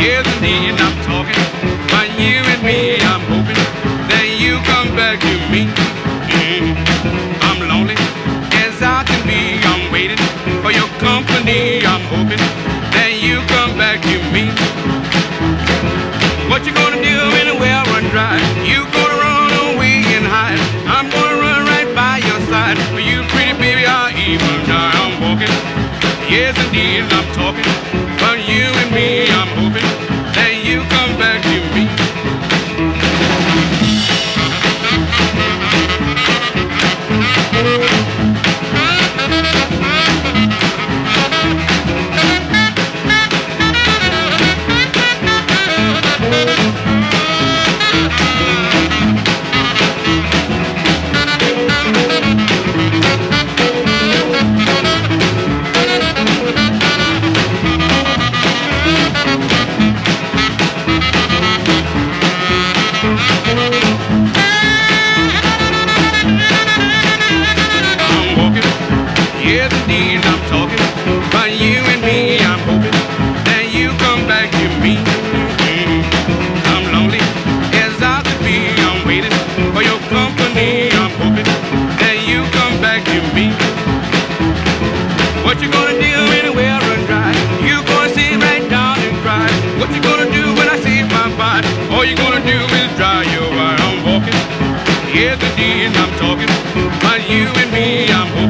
Yes, indeed, I'm talking about you and me. I'm hoping that you come back to me. I'm lonely as I can be. I'm waiting for your company. I'm hoping that you come back to me. What you gonna do when the well run dry? You gonna run away and hide? I'm gonna run right by your side. For you, pretty baby, I'll even die. I'm walking. Yes, indeed, I'm talking you and me. I'm hoping What you gonna do when the well dry? You gonna sit right down and cry. What you gonna do when I save my body? All you gonna do is dry your eye. I'm walking. Yes, indeed, I'm talking about you and me. I'm hoping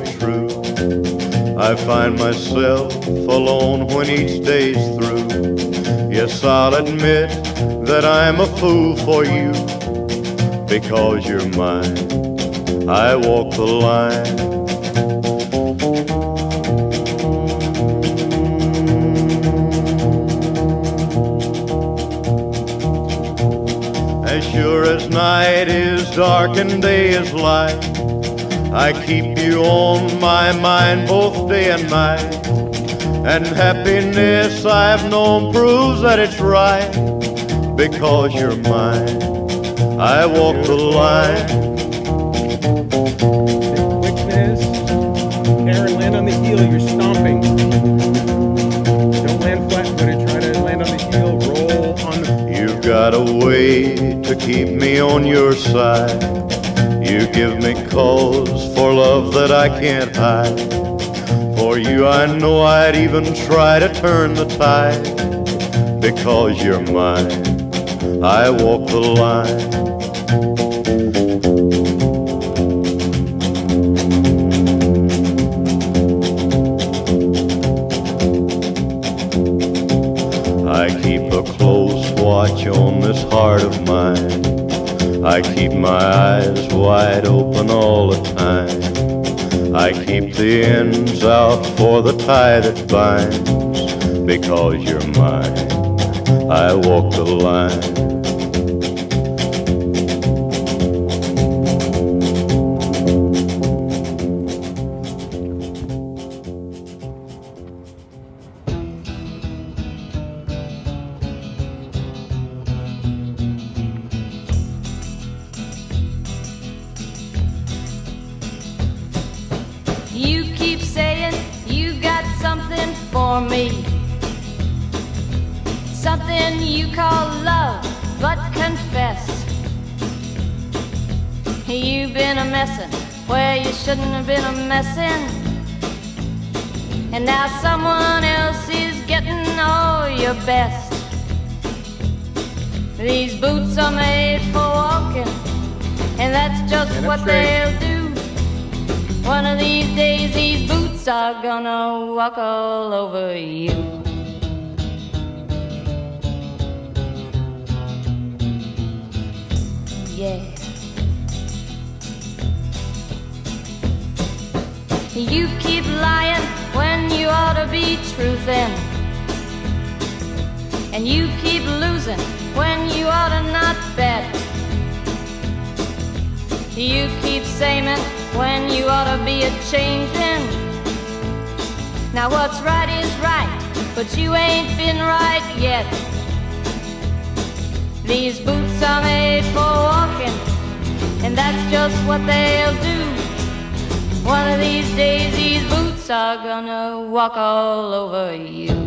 True. I find myself alone when each day's through. Yes, I'll admit that I'm a fool for you because you're mine. I walk the line. As sure as night is dark and day is light, I keep you on my mind both day and night. And happiness I've known proves that it's right because you're mine. I walk the line. Quickness. Aaron, land on the heel. You're stomping. Don't land flat-footed. Try to land on the heel. Roll on the. You've got a way to keep me on your side. You give me cause for love that I can't hide. For you, I know I'd even try to turn the tide. Because you're mine, I walk the line. I keep my eyes wide open all the time. I keep the ends out for the tie that binds. Because you're mine, I walk the line. You've been a messin' where you shouldn't have been a messin'. And now someone else is getting all your best. These boots are made for walking, and that's just up what they'll do. One of these days, these boots are gonna walk all over you. Yeah. You keep lying when you ought to be truthin'. And you keep losing when you ought to not bet. You keep saying when you ought to be a changing. Now what's right is right, but you ain't been right yet. These boots are made for walking, and that's just what they'll do are gonna walk all over you.